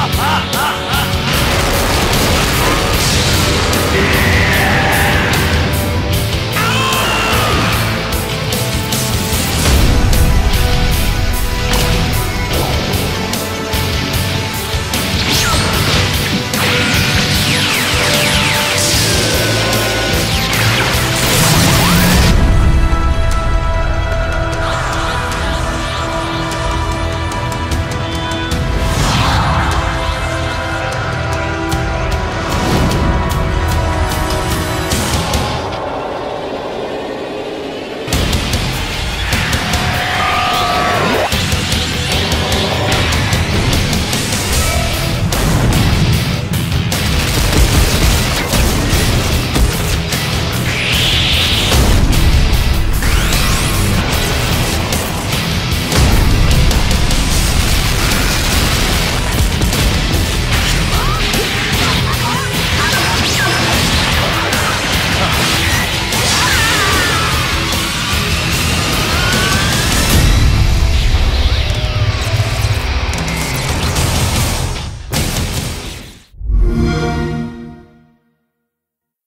ah, ah, ah.